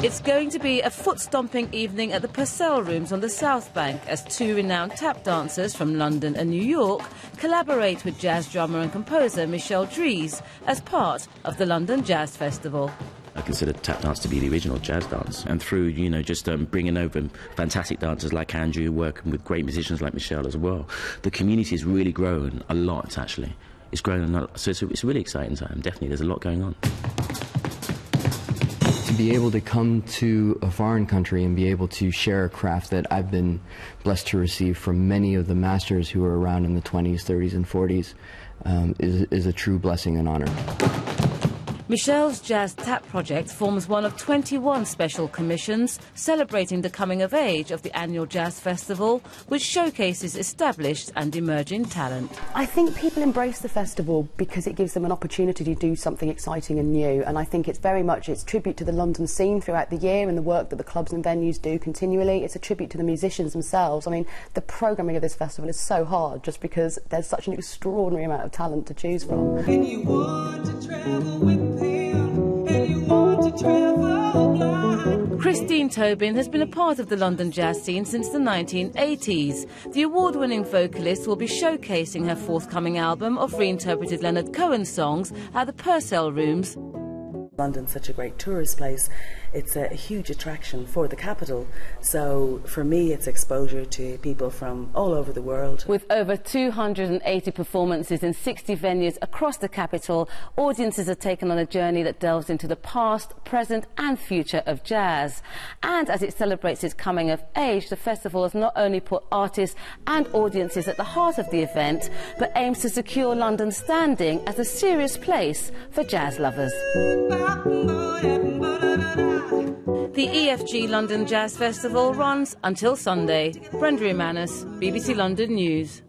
It's going to be a foot-stomping evening at the Purcell Rooms on the South Bank as two renowned tap dancers from London and New York collaborate with jazz drummer and composer Michele Drees as part of the London Jazz Festival. I consider tap dance to be the original jazz dance. And through, you know, just um, bringing over fantastic dancers like Andrew, working with great musicians like Michele as well, the community has really grown a lot, actually. It's grown a lot. So it's a, it's a really exciting time, definitely. There's a lot going on to be able to come to a foreign country and be able to share a craft that I've been blessed to receive from many of the masters who were around in the 20s, 30s, and 40s um, is, is a true blessing and honor. Michele's Jazz Tap project forms one of 21 special commissions celebrating the coming of age of the annual Jazz Festival, which showcases established and emerging talent. I think people embrace the festival because it gives them an opportunity to do something exciting and new, and I think it's very much its tribute to the London scene throughout the year and the work that the clubs and venues do continually. It's a tribute to the musicians themselves. I mean, the programming of this festival is so hard just because there's such an extraordinary amount of talent to choose from. Christine Tobin has been a part of the London jazz scene since the 1980s. The award winning vocalist will be showcasing her forthcoming album of reinterpreted Leonard Cohen songs at the Purcell Rooms London's such a great tourist place, it's a huge attraction for the capital. So for me, it's exposure to people from all over the world. With over 280 performances in 60 venues across the capital, audiences are taken on a journey that delves into the past, present and future of jazz. And as it celebrates its coming of age, the festival has not only put artists and audiences at the heart of the event, but aims to secure London's standing as a serious place for jazz lovers. The EFG London Jazz Festival runs until Sunday. Brenda Emmanuel, BBC London News.